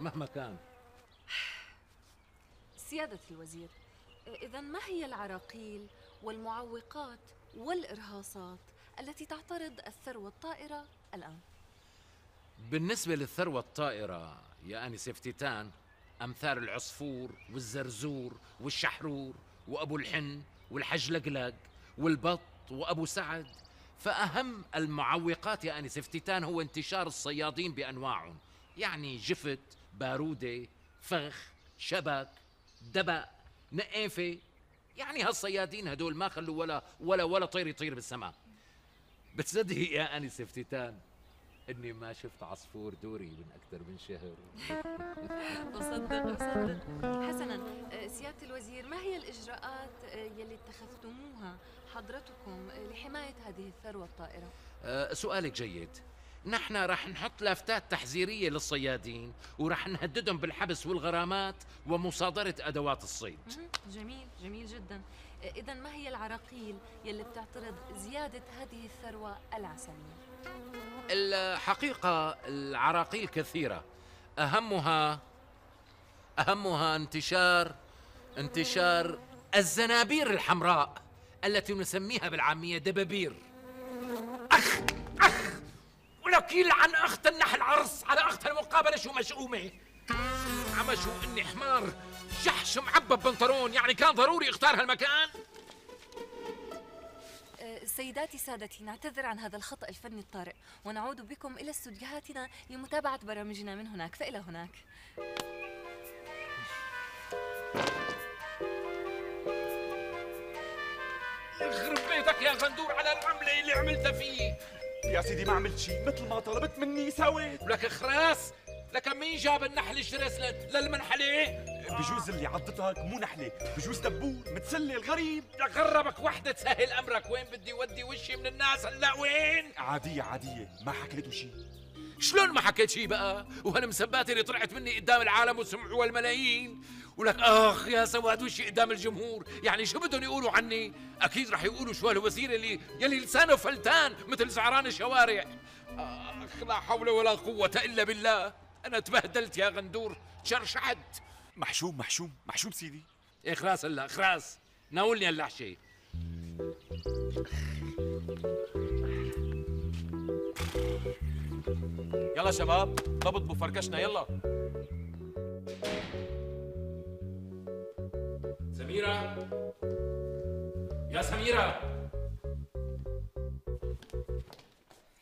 مهما كان سيادة الوزير إذا ما هي العراقيل والمعوقات والإرهاصات التي تعترض الثروة الطائرة الآن؟ بالنسبة للثروة الطائرة يا أنس افتتان أمثال العصفور والزرزور والشحرور وأبو الحن والحجلقلق والبط وأبو سعد فأهم المعوقات يا أنس افتتان هو انتشار الصيادين بأنواعهم يعني جفت بارودة فخ شبك دبق نقافة. يعني هالصيادين هدول ما خلوا ولا ولا ولا طير يطير بالسماء. بتصدقي يا أنس افتتان إني ما شفت عصفور دوري من أكثر من شهر. أصدق أصدق. حسنا آه، سيادة الوزير ما هي الإجراءات آه، يلي اتخذتموها حضرتكم آه، لحماية هذه الثروة الطائرة؟ أه سؤالك جيد. نحن رح نحط لافتات تحذيرية للصيادين ورح نهددهم بالحبس والغرامات ومصادرة أدوات الصيد. جميل جميل جدا إذا ما هي العراقيل يلي بتعترض زيادة هذه الثروة العسلية؟ الحقيقة العراقيل كثيرة أهمها أهمها انتشار انتشار الزنابير الحمراء التي نسميها بالعامية دبابير ولك يلعن أخت النحل عرس على أخت المقابلة شو مشؤومة؟ عم شو إني حمار جحش معبب بنطلون يعني كان ضروري إختار هالمكان؟ آه، سيداتي سادتي نعتذر عن هذا الخطأ الفني الطارئ ونعود بكم إلى استوديوهاتنا لمتابعة برامجنا من هناك فإلى هناك. يخرب بيتك يا غندور على العملة اللي عملتها فيه. يا سيدي ما عملت شيء مثل ما طلبت مني سويت. ولك خراس لك مين جاب النحل الشرس لل- للمنحلة بجوز اللي عضتك مو نحلة بجوز دبور متسلي الغريب. لقربك وحدة تسهل أمرك. وين بدي ودي وشي من الناس هلا؟ وين؟ عادية عادية ما حكيت شيء شلون ما حكيت شي بقى؟ وهالمسبات اللي طلعت مني قدام العالم وسمعوا الملايين ولك آخ يا سواد وشي قدام الجمهور. يعني شو بدهم يقولوا عني؟ أكيد رح يقولوا شو هالوزير اللي يلي لسانه فلتان مثل زعران الشوارع. آخ لا حول ولا قوة إلا بالله. أنا تبهدلت يا غندور. شرشعت. محشوم محشوم محشوم سيدي. اخراس هلا اخراس ناولني هاللحشة يلا شباب ضبط بفركشنا يلا. سميرة. يا سميرة.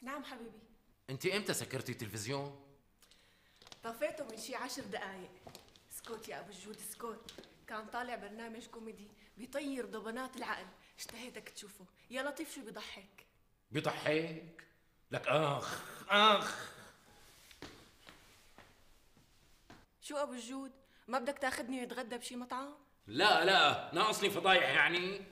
نعم حبيبي. أنت إمتى سكرتي التلفزيون؟ طفيته من شي عشر دقايق. اسكت يا أبو الجود اسكت كان طالع برنامج كوميدي بيطير ضبنات العقل. اشتهيتك تشوفه. يا لطيف شو بيضحك؟ بضحك لك أخ أخ. شو أبو الجود ما بدك تاخذني نتغدى بشي مطعم؟ لا لا. ناقصني فضايح يعني.